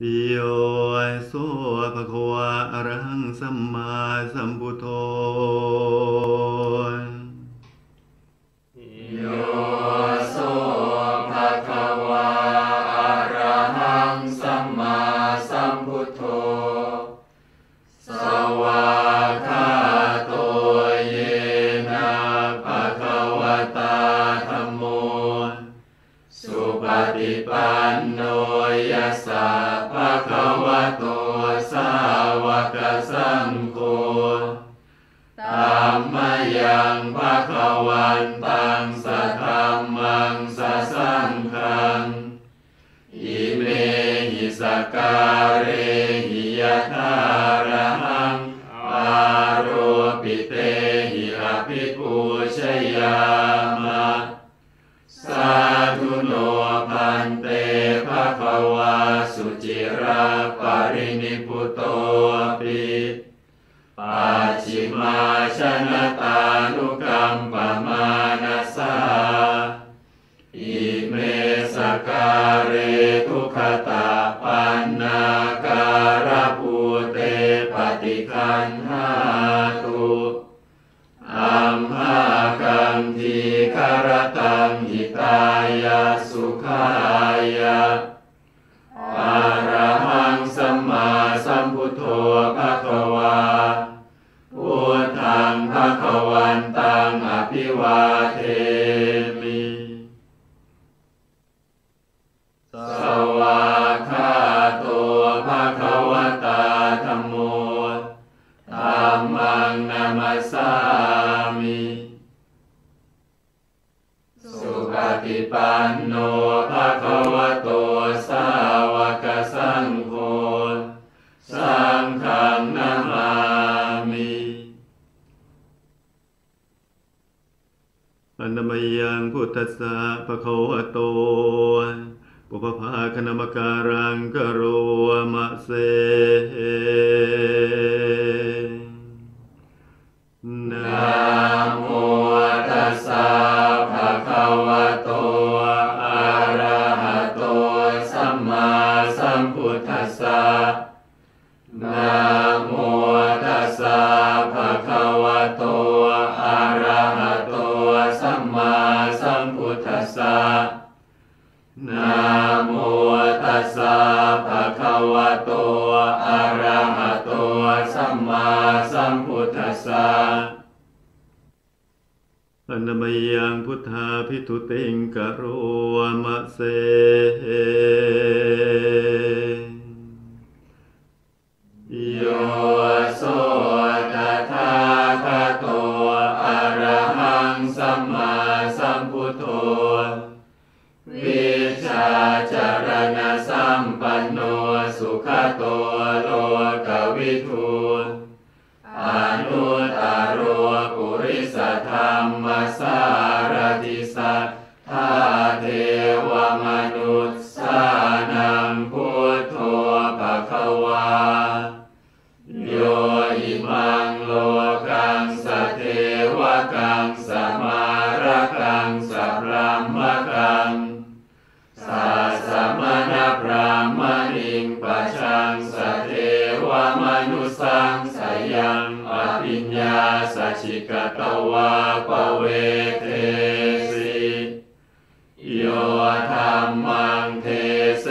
โยโสภะควะอระหังสัมมาสัมพุทโธโยโสภะควะอระหังสัมมาสัมพุทโธ สวากาโตเยนะภะควตาธัมโม สุปฏิปันโน กสังโฆธัมมยังภะคะวันตังสัทธัมมังสสังฆังอิเมหิสกการเรหิยะทารหังอาโรปิเตหิอภิปูชยา ชิมาชนะตานุกัมปมานาสาอิเมสการเรทุขตาปันนาการะภูเตปฏิคันหา โนภะคะวะโตสาวกสังโฆสังฆังนามามิอนามยยังพุทธัสสะภะคะวะโตปุพพาคณมการังกโรมะเส มมาสัมพุทธัสสะอนามัยยังพุทธาพิทุติงกโรมะเสโยโสตถาคโตอะระหังสัมมาสัมพุทโธวิชาจารณะสัมปันโนสุขโต พรามกังสัสมณพรามณิงปัจชังสเทวมนุสังสยังอภิญญาสชิกตวาปเวเทสิโยธรรมังเทเส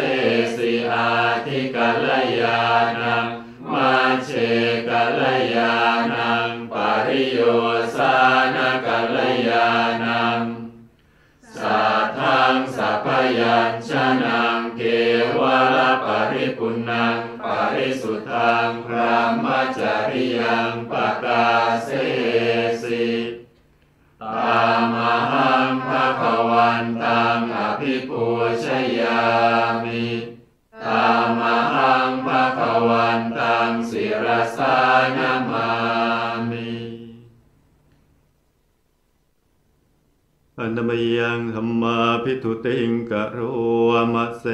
สิอาทิกลยานังมาเชกลยานังปริโยสา ปกาเสสิตามหังภะคะวันตังอภิปูชยามิตามหังภะคะวันตังศิรสานามามิอนามยังธรรมาพิทุติงกโรมะเส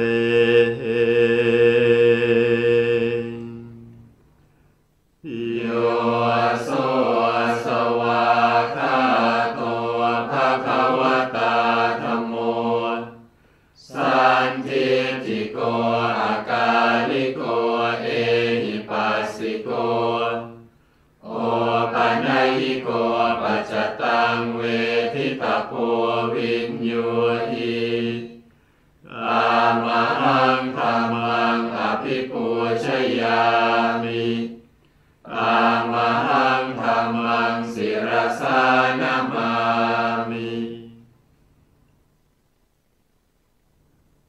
ทิติโก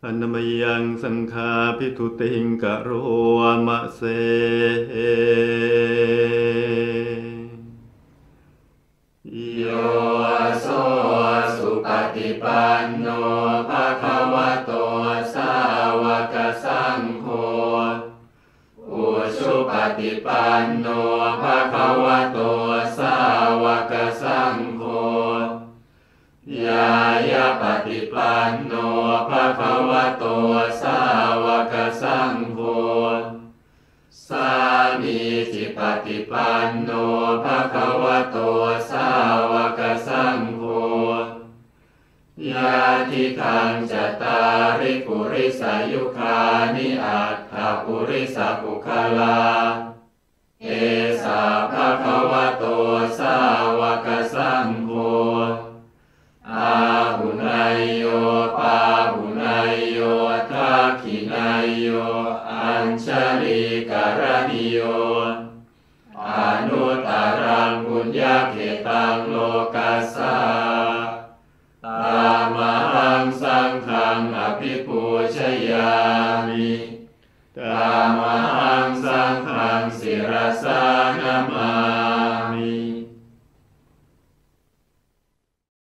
อนนมยังสังฆาพิทุติงกะโรมะเสโยโสสุปฏิปันโนภะคะวะโตสาวกสังโฆอุชุปฏิปันโนภะ มีสิปฏิปันโนภะคะวะโตสาวกสังโฆยาทิทังจตาริปุริสายุคานิอัตถปุริสปุคลา เอสาภะคะวะโตสาวกสังโฆังอภิปูชยามิตามหังสังฆังศิรสานามะ